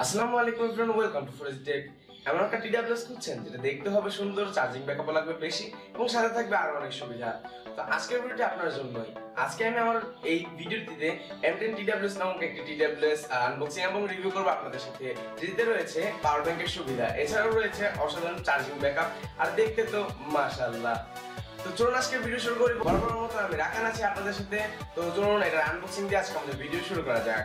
আসসালামু আলাইকুম everyone welcome to forest tech এমন একটা টিডাব্লিউএস খুঁজছেন, যেটা দেখতে হবে সুন্দর চার্জিং ব্যাকআপ লাগবে বেশি, এবং সাথে থাকবে আরও অনেক সুবিধা। তো আজকের ভিডিওটি আপনার জন্যই। আজকে আমি আমার এই ভিডিওটিতে M10 TWS নামক একটি TWS আনবক্সিং এবং রিভিউ করব আপনাদের সাথে। রয়েছে পাওয়ার ব্যাংকের সুবিধা। এছাড়াও রয়েছে অসাধারণ চার্জিং ব্যাকআপ আর দেখতে তো মাশাআল্লাহ। তো চলুন আজকে ভিডিও শুরু করি। বরাবর মতো আমি রাখান আছি আপনাদের সাথে। তো চলুন এটা আনবক্সিং দিয়ে আজকে আমাদের ভিডিও শুরু করা যাক।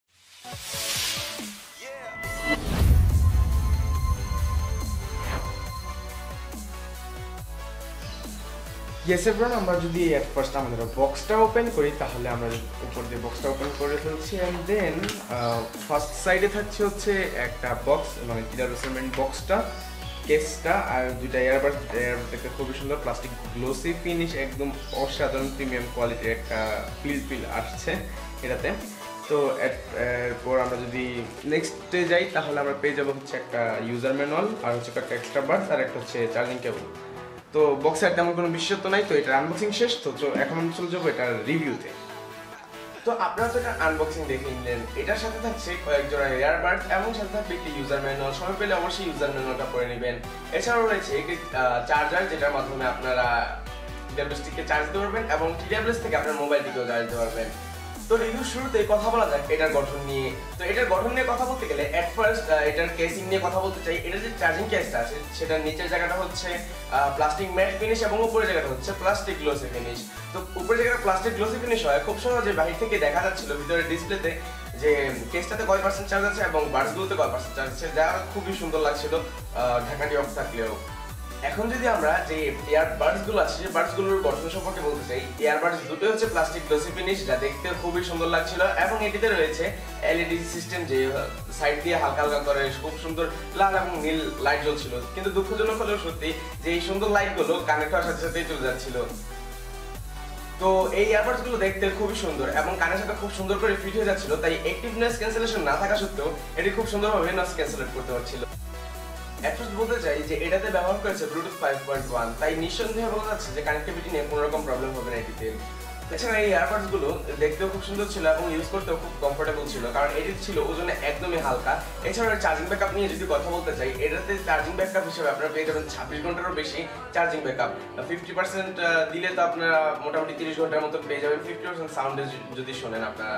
Yes everyone আমরা যদি এট ফার্স্ট আমাদের বক্সটা ওপেন করি, তাহলে আমরা উপর দিয়ে বক্সটা ওপেন করে ফেলছি অ্যান্ড দেন ফার্স্ট সাইডে থাকছে হচ্ছে একটা বক্স মানে টিডারোসের মেন বক্সটা কেসটা, আর দুইটা এয়ারবাড এয়ারবাড দেখতে খুবই সুন্দর প্লাস্টিক গ্লোসি ফিনিশ একদম অসাধারণ প্রিমিয়াম কোয়ালিটির একটা ফিল ফিল আসছে এটাতে। তো এর- এরপর আমরা যদি নেক্সটে যাই, তাহলে আমরা পেয়ে যাব হচ্ছে একটা ইউজার ম্যানুয়াল আর হচ্ছে একটা এক্সট্রা বার্স আর একটা হচ্ছে চার্জিং কেবল তো বক্সের তেমন কোনো বিশেষত্ব নাই তো এটার আনবক্সিং শেষ, তো এখন চলে যাব এটার রিভিউতে তো আপনারা তো এটা আনবক্সিং দেখে নিলেন, এটার সাথে থাকছে কয়েক জোড়া এয়ারবাড এবং সাথে থাকবে একটি ইউজার ম্যানুয়াল সময় পেলে অবশ্যই ইউজার ম্যানুয়ালটা পড়ে নেবেন। এছাড়াও রয়েছে একটি চার্জার যেটার মাধ্যমে আপনারা টিডাব্লিউএসটিকে চার্জ দিতে পারবেন, এবং টিডাব্লিউএস থেকে আপনার মোবাইলটিকেও চার্জ দিতে পারবেন। তো রিভিউ শুরুতে কথা বলা যাক এটার গঠন নিয়ে। তো এটার গঠন নিয়ে কথা বলতে গেলে এট ফার্স্ট এটার কেসিং নিয়ে কথা বলতে চাই। এটার যে চার্জিং কেসটা আছে, সেটার নিচের জায়গাটা হচ্ছে প্লাস্টিক ম্যাট ফিনিশ এবং উপরের জায়গাটা হচ্ছে প্লাস্টিক গ্লোসি ফিনিশ তো উপরের জায়গাটা প্লাস্টিক গ্লোসি ফিনিশ হয়, খুব সহজে বাহির থেকে দেখা যাচ্ছিল ভিতরে ডিসপ্লেতে যে কেসটাতে কয় পার্সেন্ট চার্জ আছে এবং বার্সগুলোতে কয় পার্সেন্ট চার্জ আছে যা খুবই সুন্দর লাগছিল ঢাকাটি অফ থাকলেও। এখন যদি আমরা যে ইয়ারবাডসগুলো আছে, সেই বাডসগুলোর গঠন সম্পর্কে বলতে চাই ইয়ারবাডস দুটো হচ্ছে প্লাস্টিক গ্লসি ফিনিশ যা দেখতে খুবই সুন্দর লাগছিল, এবং এটিতে রয়েছে এলইডি সিস্টেম যে সাইড দিয়ে হালকা হালকা করে খুব সুন্দর লাল এবং নীল লাইট জ্বলছিল। কিন্তু দুঃখজনক হলেও সত্যি যে এই সুন্দর লাইটগুলো কানেক্ট হওয়ার সাথে সাথেই চলে যাচ্ছিল। তো এই ইয়ারবাডসগুলো দেখতে খুবই সুন্দর, এবং কানের সাথে খুব সুন্দর করে ফিট হয়ে যাচ্ছিল, তাই অ্যাক্টিভ নয়েজ ক্যান্সেলেশন না থাকা সত্ত্বেও এটি খুব সুন্দরভাবে নয়েজ ক্যান্সেলেট করতে পারছিল। অ্যাটফার্স্ট বলতে চাই যে এটাতে ব্যবহার করেছে ব্লুটুথ ফাইভ পয়েন্ট ওয়ান তাই নিঃসন্দেহে বলা যাচ্ছে যে কানেক্টিভিটি নিয়ে কোনো রকম প্রবলেম হবে না এটিতে। এছাড়া এই গুলো দেখতেও খুব সুন্দর ছিল এবং ইউজ করতেও খুব কমফোর্টেবল ছিল, কারণ এটি ছিল ওজনে একদমই হালকা। এছাড়া চার্জিং ব্যাকআপ নিয়ে যদি কথা বলতে চাই, এটাতে চার্জিং ব্যাকআপ হিসেবে আপনারা পেয়ে যাবেন ছাব্বিশ ঘন্টারও বেশি চার্জিং ব্যাকআপ ফিফটি পার্সেন্ট দিলে তো আপনারা মোটামুটি তিরিশ ঘণ্টার মতো পেয়ে যাবেন ফিফটি পার্সেন্ট সাউন্ডে যদি শোনেন আপনারা।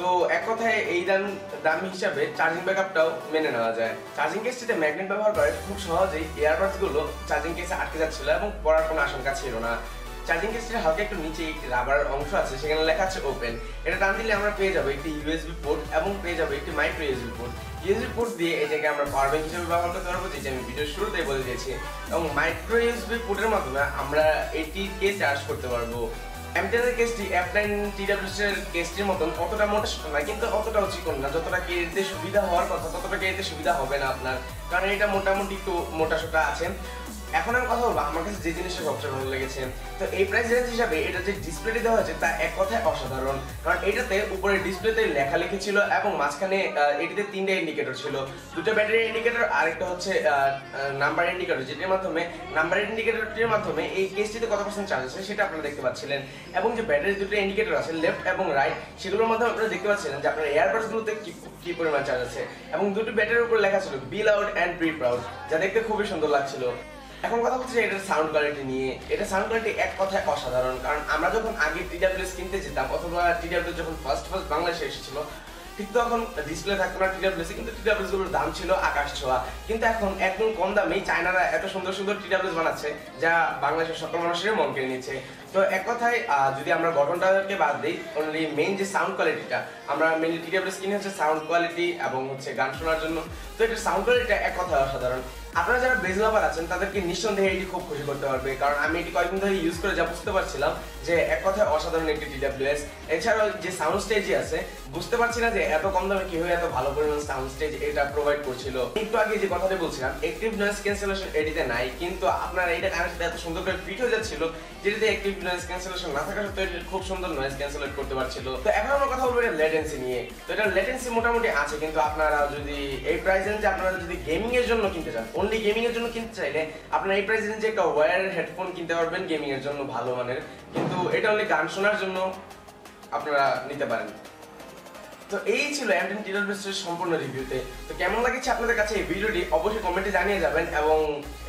তো এক কথায় এই দাম দাম হিসাবে চার্জিং ব্যাকআপটাও মেনে নেওয়া যায়। চার্জিং কেসটিতে ম্যাগনেট ব্যবহার করে খুব সহজেই এয়ারবাডসগুলো চার্জিং কেসে আটকে যাচ্ছিল এবং পড়ার কোনো আশঙ্কা ছিল না। চার্জিং কেসটির হালকা একটু নিচে একটি অংশ আছে, সেখানে লেখা আছে ওপেন এটা টান দিলে আমরা পেয়ে যাব একটি ইউএসবি পোর্ট এবং পেয়ে যাব একটি micro USB port USB port দিয়ে এটাকে আমরা পাওয়ার ব্যাংক হিসেবে ব্যবহার করতে পারব, যেটা আমি ভিডিওর শুরুতেই বলে দিয়েছি। এবং মাইক্রো ইউএসবি পোর্টের মাধ্যমে আমরা এটিকে চার্জ করতে পারব? এমটেনের কেসটি টিডাব্লিউএস এর কেসটির মতন অতটা মোটা সোটা না কিন্তু অতটাও চিকন না। যতটা কেরিতে সুবিধা হওয়ার কথা, ততটা কেরিতে সুবিধা হবে না আপনার। কারণ এটা মোটামুটি একটু মোটা সোটা আছে। এখন আমি কথা বলব, আমার কাছে যে জিনিসটা সবচেয়ে ভালো লেগেছে, তো এই প্রাইস রেঞ্জ হিসাবে এটা যে ডিসপ্লেটি দেওয়া হয়েছে তা এক কথায় অসাধারণ। কারণ এটাতে উপরে ডিসপ্লেতে লেখালেখি ছিল এবং মাঝখানে এটিতে তিনটে ইন্ডিকেটর ছিল। দুটো ব্যাটারি ইন্ডিকেটর আর একটা হচ্ছে নাম্বার ইন্ডিকেটর যেটির মাধ্যমে নাম্বার ইন্ডিকেটরটির মাধ্যমে এই কেসটিতে কত পার্সেন্ট চার্জ আছে সেটা আপনারা দেখতে পাচ্ছিলেন। এবং যে ব্যাটারি দুটো ইন্ডিকেটর আছে লেফট এবং রাইট সেগুলোর মাধ্যমে আপনারা দেখতে পাচ্ছিলেন যে আপনার এয়ারবাডস গুলোতে কি কি পরিমাণ চার্জ আছে। এবং দুটো ব্যাটারির উপর লেখা ছিল be loud and pre proud যা দেখতে খুবই সুন্দর লাগছিল। এখন কথা যে এটার সাউন্ড কোয়ালিটি নিয়ে, এটা সাউন্ড কোয়ালিটি এক কথায় অসাধারণ। কারণ আমরা যখন আগে টিডাব্লিউএস কিনতে যেতাম, অথবা টিডাব্লিউ যখন ফার্স্ট ফার্স্ট বাংলাদেশে এসেছিল, ঠিক তখন ডিসপ্লে থাকতো না টিডাব্লিউএস কিন্তু টিডাব্লিউএসগুলোর দাম ছিল আকাশ ছোঁয়া। কিন্তু এখন একদম কম দামে চায়নারা এত সুন্দর সুন্দর টিডাব্লিউএস বানাচ্ছে, যা বাংলাদেশের সকল মানুষের মন কেড়ে নিচ্ছে তো এক কথায় যদি আমরা গঠনটাকে বাদ দিই অনলি মেইন যে সাউন্ড কোয়ালিটিটা আমরা মেইনলি টিডাব্লিউএস কিনে হচ্ছে সাউন্ড কোয়ালিটি এবং হচ্ছে গান শোনার জন্য। তো এটা সাউন্ড কোয়ালিটিটা এক কথায় অসাধারণ। আপনারা যারা বেজ লাভার আছেন, তাদেরকে নিঃসন্দেহে এটি খুব খুশি করতে পারবে। কারণ আমি এটি কয়েকদিন ধরে ইউজ করে যা বুঝতে পারছিলাম যে এক কথায় অসাধারণ একটি ডিডাব্লিউএস এছাড়াও যে সাউন্ড স্টেজই আছে, বুঝতে পারছি না যে এত কম দামে কীভাবে এত ভালো পরিমাণ সাউন্ড স্টেজ এটা প্রোভাইড করছিল। একটু আগে যে কথাটা বলছিলাম অ্যাক্টিভ নয়েজ ক্যান্সেলেশন এটিতে নাই, কিন্তু আপনারা এটা কানের সাথে এত সুন্দর করে ফিট হয়ে যাচ্ছিল, যেটাতে অ্যাক্টিভ নয়েজ ক্যান্সেলেশন না থাকা সত্ত্বেও এটি খুব সুন্দর নয়েজ ক্যান্সেলেট করতে পারছিল। তো এখন আমরা কথা বলব এটা লেটেন্সি নিয়ে। তো এটা লেটেন্সি মোটামুটি আছে, কিন্তু আপনারা যদি এই প্রাইস রেঞ্জে আপনারা যদি গেমিং এর জন্য কিনতে চান অনলি গেমিং এর জন্য কিনতে চাইলে আপনারা এই প্রাইস রেঞ্জে একটা ওয়্যারের হেডফোন কিনতে পারবেন গেমিং এর জন্য ভালো মানের। কিন্তু এটা অনলি গান শোনার জন্য আপনারা নিতে পারেন। তো এই ছিল অ্যান্ডন টিলার বেস্টের সম্পূর্ণ রিভিউতে। তো কেমন লাগছে আপনাদের কাছে এই ভিডিওটি? অবশ্যই কমেন্টে জানিয়ে যাবেন এবং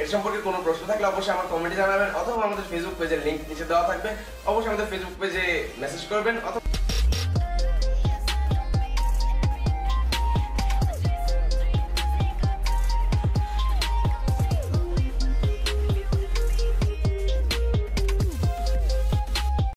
এর সম্পর্কে কোনো প্রশ্ন থাকলে অবশ্যই আমার কমেন্টে জানাবেন, অথবা আমাদের ফেসবুক পেজের লিংক নিচে দেওয়া থাকবে। অবশ্যই আমাদের ফেসবুক পেজে মেসেজ করবেন, অথবা